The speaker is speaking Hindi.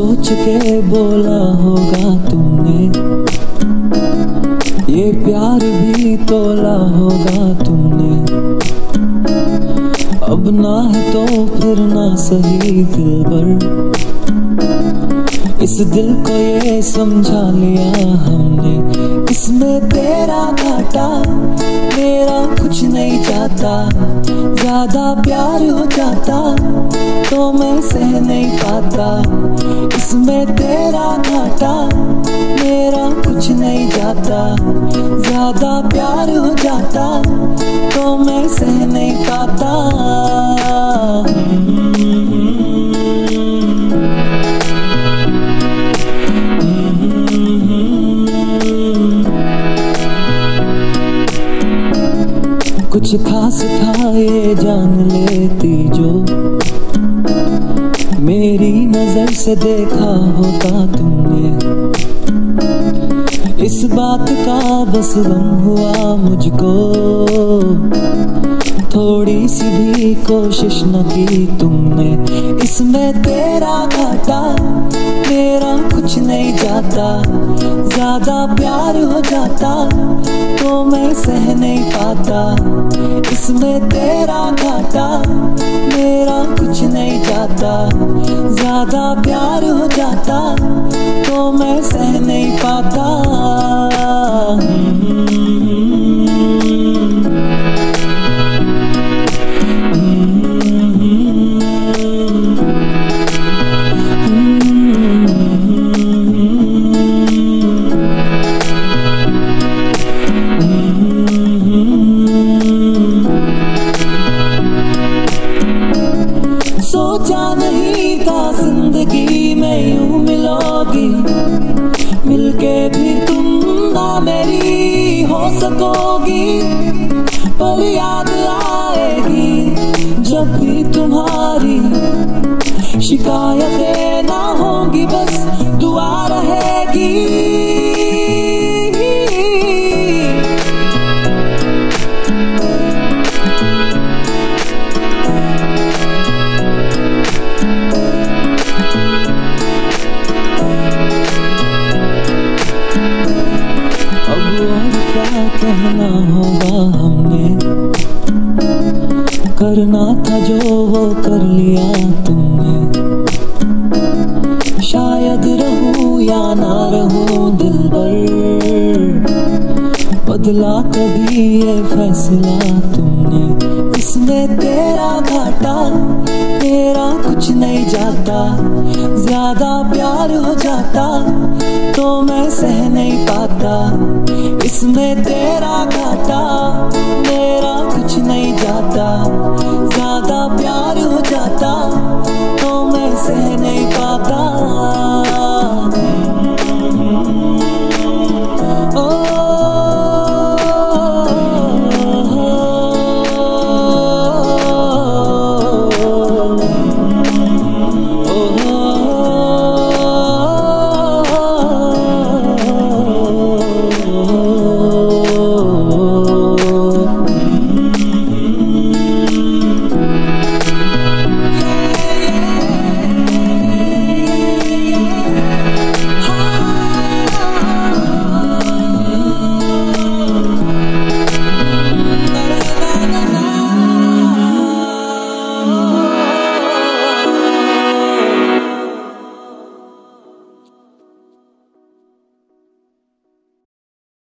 सोच के बोला होगा तुमने। ये प्यार भी तोला होगा तुमने। अब ना है तो फिर ना सही दिल भर इस दिल को ये समझा लिया हमने। इसमें तेरा घाटा मेरा कुछ नहीं जाता। ज़्यादा प्यार हो जाता तो मैं सह नहीं पाता। इसमें तेरा घाटा मेरा कुछ नहीं जाता। ज़्यादा प्यार हो जाता तो मैं सह नहीं पाता। कुछ खास था ये जान लेती जो मेरी नज़र से देखा होता तुमने। इस बात का बस गम हुआ मुझको। थोड़ी सी भी कोशिश न की तुमने। इसमें तेरा घाटा, मेरा कुछ नहीं जाता। ज़्यादा प्यार हो जाता तो मैं सह नहीं पाता। इसमें तेरा घाटा, मेरा कुछ नहीं जाता। ज़्यादा प्यार हो जाता तो मैं सह नहीं पाता। मिलोगी मिलके भी तुम ना मेरी हो सकोगी। पर याद आएगी जब भी तुम्हारी शिकायतें कहना होगा हमने। करना था जो वो कर लिया तुमने। शायद रहूँ या ना रहूँ दिल पर, बदला कभी ये फैसला तुमने। इसमें तेरा घाटा, तेरा कुछ नहीं जाता। ज़्यादा प्यार हो जाता तो मैं सह नहीं पाता। इसमें तेरा घाटा, मेरा कुछ नहीं जाता।